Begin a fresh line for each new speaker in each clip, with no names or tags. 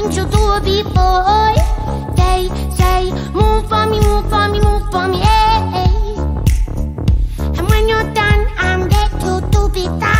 thing to do, a big boy. They say, move for me, move for me, move for me, hey. And when you're done, I'm there to do be done.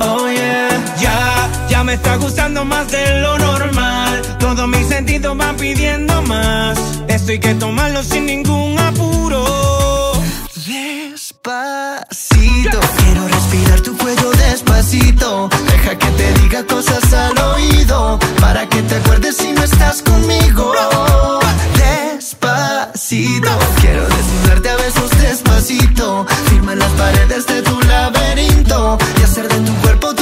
Oh yeah, ya, ya me está gustando más de lo normal. Todos mis sentidos van pidiendo más. Esto hay que tomarlo sin ningún apuro.
Despacito, quiero respirar tu cuello despacito. Deja que te diga cosas al oído para que te acuerdes si no estás conmigo. Quiero desnudarte a besos despacito. Firma las paredes de tu laberinto Y hacer de tu cuerpo tu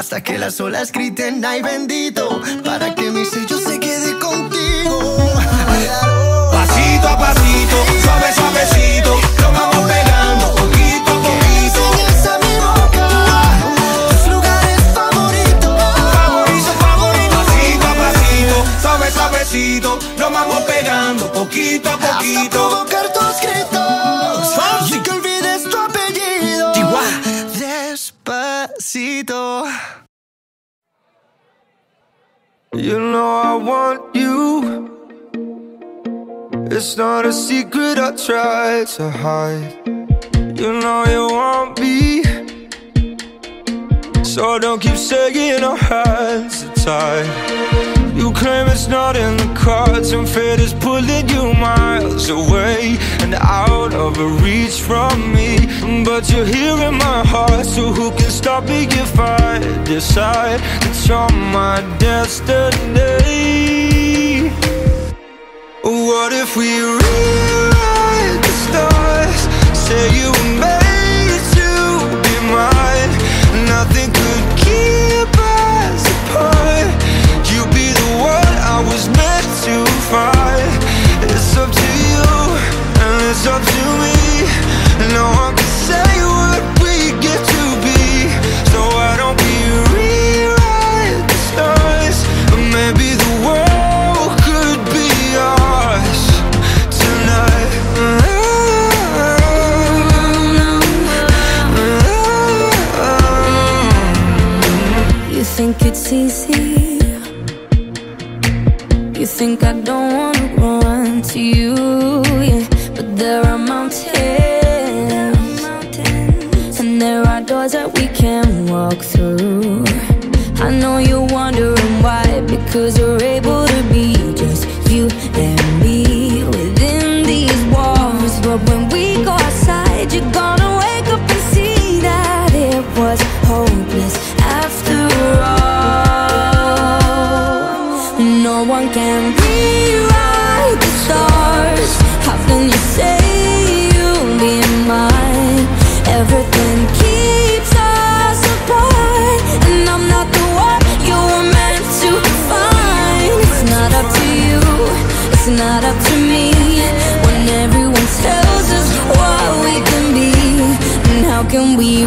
Hasta que las olas griten ay bendito para que mi sello se quede contigo.
Pasito a pasito, suave, suavecito, nos vamos pegando poquito a poquito.
enseñes a mi boca tus lugares favoritos.
Favorito, favorito, pasito a pasito, suave, suavecito, nos vamos pegando poquito a
Hasta
poquito.
provocar tus Despacito
You know I want you. It's not a secret I try to hide. You know you want me. So don't keep saying our hands are tied. You claim it's not in the cards, and fate is pulling you miles away and out of reach from me. But you're here in my heart, so who can stop me if I decide that you're my destiny? What if we rewrite the stars? Say you were made to be mine. Nothing could keep us apart. You'd be the one I was meant to find. It's up to you, and it's up to
You think I don't wanna run to you? Yeah, but there are mountains, and there are doors that we can walk through. I know you're wondering why, because we're able can rewrite the stars. How can you say you'll be mine? Everything keeps us apart, and I'm not the one you were meant to find. It's not up to you, it's not up to me. When everyone tells us what we can be, and how can we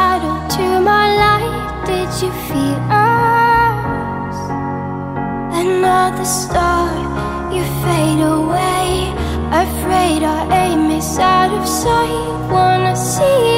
Another star, you fade away. Afraid our aim is out of sight. Wanna see.